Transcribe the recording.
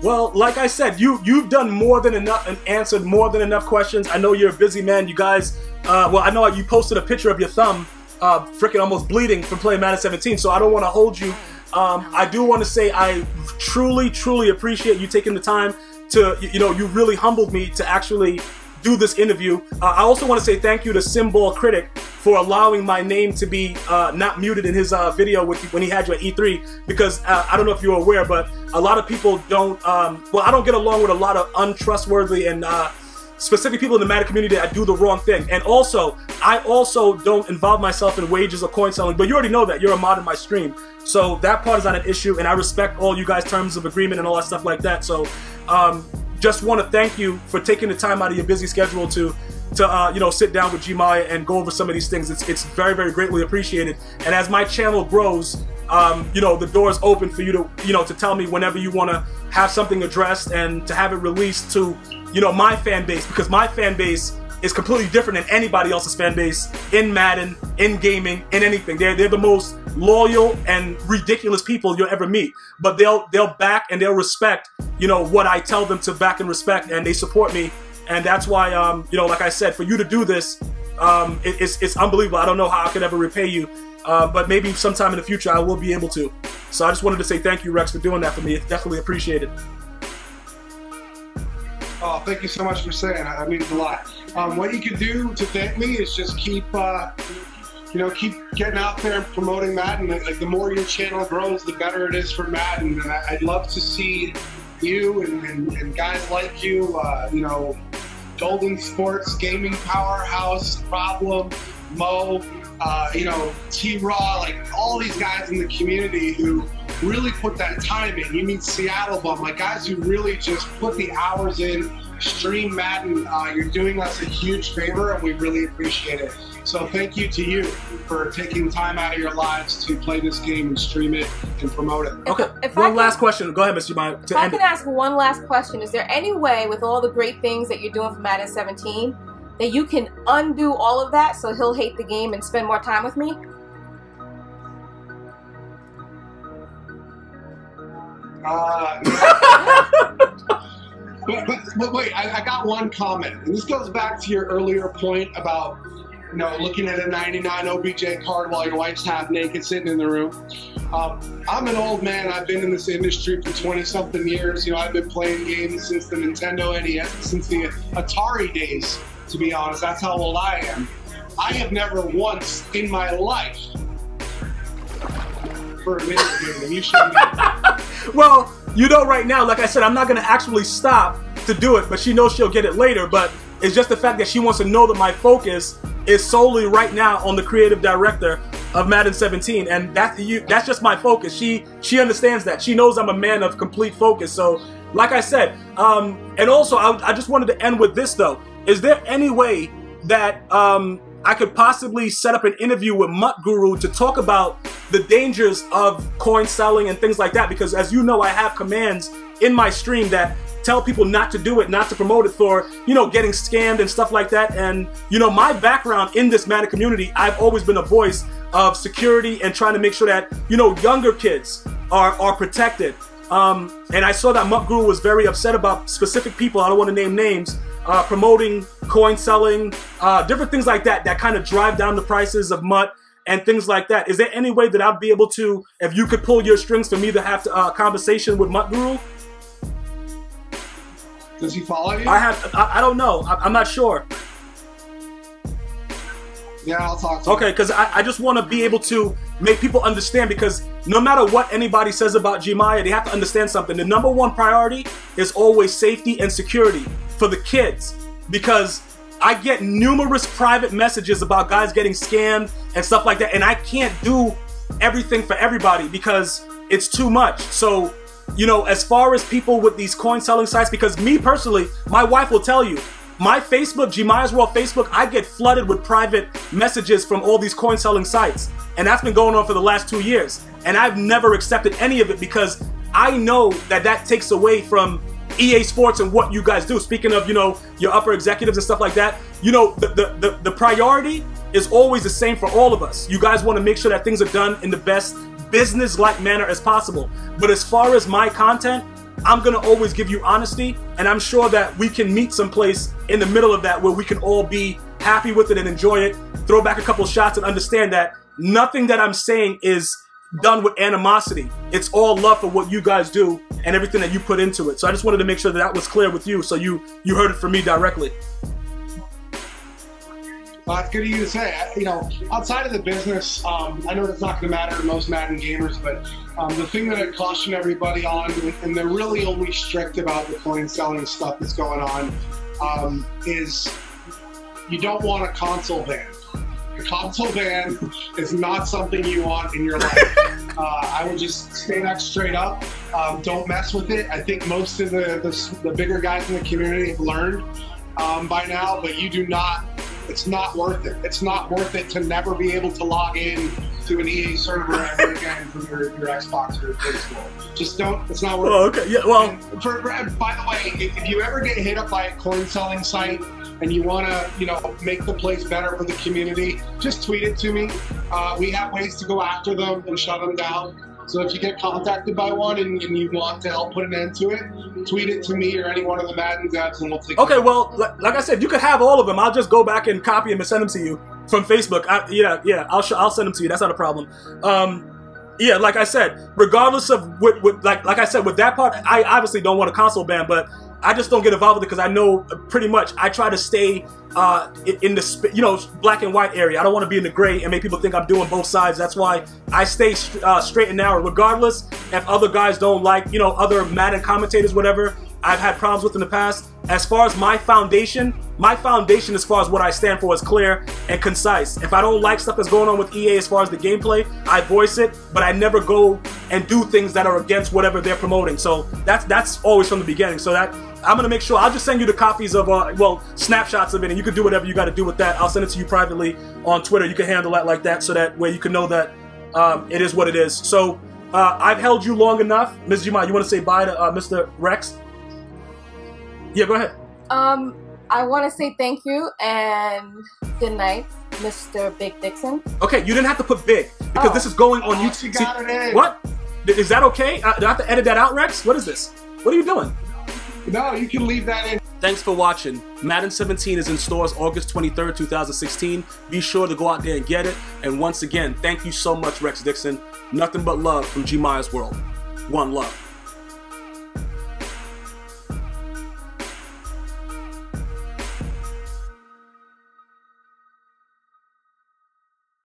Well, like I said, you you've done more than enough and answered more than enough questions. I know you're a busy man. You guys, uh, well, I know you posted a picture of your thumb, uh, freaking almost bleeding from playing Madden 17. So I don't want to hold you. Um, I do want to say I truly, truly appreciate you taking the time to, you know, you really humbled me to actually do this interview. Uh, I also want to say thank you to Symbol Critic for allowing my name to be uh, not muted in his uh, video with when he had you at E3 because uh, I don't know if you're aware, but a lot of people don't. Um, well, I don't get along with a lot of untrustworthy and uh, specific people in the Madden community that do the wrong thing. And also, I also don't involve myself in wages or coin selling. But you already know that you're a mod in my stream, so that part is not an issue. And I respect all you guys' terms of agreement and all that stuff like that. So. Um, just want to thank you for taking the time out of your busy schedule to to uh, you know sit down with Gmia and go over some of these things. It's it's very very greatly appreciated. And as my channel grows, um, you know the door is open for you to you know to tell me whenever you want to have something addressed and to have it released to you know my fan base because my fan base is completely different than anybody else's fan base in Madden, in gaming, in anything. They're they're the most loyal and ridiculous people you'll ever meet. But they'll they'll back and they'll respect, you know, what I tell them to back and respect, and they support me. And that's why, um, you know, like I said, for you to do this, um, it, it's it's unbelievable. I don't know how I could ever repay you, uh, but maybe sometime in the future I will be able to. So I just wanted to say thank you, Rex, for doing that for me. It's definitely appreciated. Oh, thank you so much for saying that. That means a lot. Um, what you can do to thank me is just keep, uh, you know, keep getting out there and promoting Madden. Like the more your channel grows, the better it is for Madden. And I'd love to see you and, and, and guys like you, uh, you know, Golden Sports Gaming Powerhouse, Problem, Mo, uh, you know, T Raw, like all these guys in the community who really put that time in. You mean Seattle Bum, like guys who really just put the hours in, stream Madden. Uh, you're doing us a huge favor, and we really appreciate it. So thank you to you for taking time out of your lives to play this game and stream it and promote it. Okay. If one can, last question. Go ahead, Mr. Jemima. If I can it. ask one last question, is there any way with all the great things that you're doing for Madden 17 that you can undo all of that so he'll hate the game and spend more time with me? Uh, but, but, but, wait, I, I, got one comment. And this goes back to your earlier point about, you know, looking at a 99 OBJ card while your wife's half naked sitting in the room. Um, I'm an old man. I've been in this industry for 20 something years. You know, I've been playing games since the Nintendo NES, since the Atari days, to be honest. That's how old I am. I have never once in my life for a you should well, you know right now, like I said, I'm not going to actually stop to do it, but she knows she'll get it later. But it's just the fact that she wants to know that my focus is solely right now on the creative director of Madden 17, and that's you. That's just my focus. She she understands that. She knows I'm a man of complete focus. So, like I said, um, and also I, I just wanted to end with this though. Is there any way that um, I could possibly set up an interview with MUT Guru to talk about the dangers of coin selling and things like that. Because as you know, I have commands in my stream that tell people not to do it, not to promote it for, you know, getting scammed and stuff like that. And, you know, my background in this Madden community, I've always been a voice of security and trying to make sure that, you know, younger kids are, are protected. Um, and I saw that MUT Guru was very upset about specific people, I don't want to name names, uh, promoting coin selling, uh, different things like that that kind of drive down the prices of MUT and things like that. Is there any way that I'd be able to, if you could pull your strings for me to have a uh, conversation with MUT Guru? Does he follow you? I have. I, I don't know. I, am not sure. Yeah, I'll talk to Okay, because I, I just want to be able to make people understand because no matter what anybody says about Gmia, they have to understand something. The number one priority is always safety and security for the kids because I get numerous private messages about guys getting scammed and stuff like that, and I can't do everything for everybody because it's too much. So, you know, as far as people with these coin selling sites, because me personally, my wife will tell you, my Facebook, Gmia's World Facebook, I get flooded with private messages from all these coin selling sites. And that's been going on for the last two years. And I've never accepted any of it because I know that that takes away from EA Sports and what you guys do. Speaking of, you know, your upper executives and stuff like that, you know, the, the, the, the priority is always the same for all of us. You guys want to make sure that things are done in the best business-like manner as possible. But as far as my content, I'm gonna always give you honesty, and I'm sure that we can meet someplace in the middle of that where we can all be happy with it and enjoy it. Throw back a couple shots and understand that nothing that I'm saying is done with animosity. It's all love for what you guys do and everything that you put into it. So I just wanted to make sure that that was clear with you, so you you heard it from me directly. Well, that's good of you to say. You know, outside of the business, um, I know it's not going to matter to most Madden gamers, but um, the thing that I caution everybody on, and they're really only strict about the coin selling stuff that's going on, um, is you don't want a console ban. A console ban is not something you want in your life. uh, I would just stay that straight up. Um, don't mess with it. I think most of the, the, the bigger guys in the community have learned um, by now, but you do not it's not worth it. It's not worth it to never be able to log in to an EA server ever again from your, your Xbox or your PS4. Just don't. It's not worth Oh, it. okay. Yeah. Well, For, for- by the way, if, if you ever get hit up by a coin selling site and you want to, you know, make the place better for the community, just tweet it to me. Uh, we have ways to go after them and shut them down. So if you get contacted by one and, and you want to help put an end to it, tweet it to me or any one of the Madden devs and we'll take Okay, care well, like, I said, you could have all of them. I'll just go back and copy them and send them to you from Facebook. I, yeah, yeah, I'll I'll send them to you. That's not a problem. Um, yeah, like I said, regardless of what, what like like I said with that part, I obviously don't want a console ban, but I just don't get involved with it because I know pretty much I try to stay uh, in, in the you know black and white area. I don't want to be in the gray and make people think I'm doing both sides. That's why I stay uh, straight and narrow, regardless if other guys don't like you know other Madden commentators, whatever. I've had problems with in the past. As far as my foundation, my foundation as far as what I stand for is clear and concise. If I don't like stuff that's going on with EA as far as the gameplay, I voice it, but I never go and do things that are against whatever they're promoting. So that's that's always from the beginning. So that I'm gonna make sure I'll just send you the copies of uh well snapshots of it, and you can do whatever you got to do with that. I'll send it to you privately on Twitter. You can handle that like that, so that way you can know that um, it is what it is. So uh, I've held you long enough, Ms. Juma. You want to say bye to uh, Mr. Rex? Yeah, go ahead. Um, I want to say thank you and good night, Mr. Big Dickson. Okay, you didn't have to put big because Oh. this is going on Oh, YouTube. she got it in. What? Is that okay? Uh, do I have to edit that out, Rex? What is this? What are you doing? No, you can leave that in. Thanks for watching. Madden 17 is in stores August 23rd, 2016. Be sure to go out there and get it. And once again, thank you so much, Rex Dickson. Nothing but love from Gmia's World. One love.